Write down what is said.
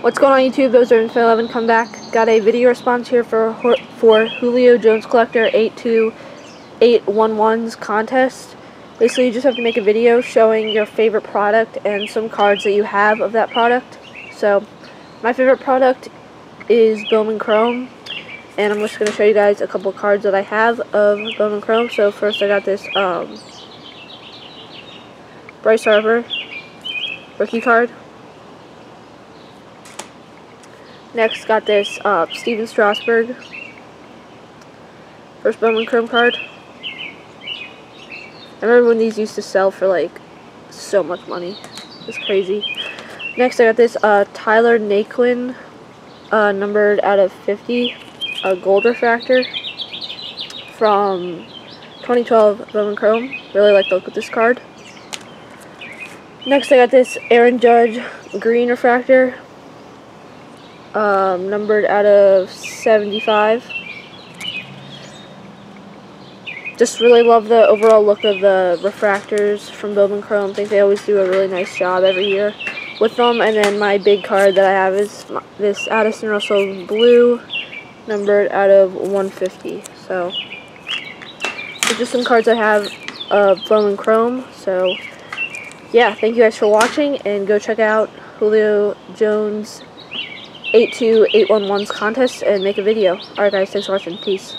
What's going on YouTube? Those are Info 11 come back. Got a video response here for for Julio Jones Collector 82811's contest. Basically, you just have to make a video showing your favorite product and some cards that you have of that product. So, my favorite product is Bowman Chrome, and I'm just going to show you guys a couple cards that I have of Bowman Chrome. So, first I got this um, Bryce Harper rookie card. Next, got this uh, Stephen Strasburg. First Bowman Chrome card. I remember when these used to sell for like so much money. It's crazy. Next, I got this uh, Tyler Naquin, uh, numbered out of 50, a gold refractor from 2012 Bowman Chrome. Really like the look of this card. Next, I got this Aaron Judge green refractor um, numbered out of 75. Just really love the overall look of the refractors from Bowman Chrome. I think they always do a really nice job every year with them. And then my big card that I have is this Addison Russell blue, numbered out of 150. So, so just some cards I have of Bowman Chrome. So, yeah, thank you guys for watching, and go check out Julio Jones 82811's contest and make a video. Alright guys, thanks for watching. Peace.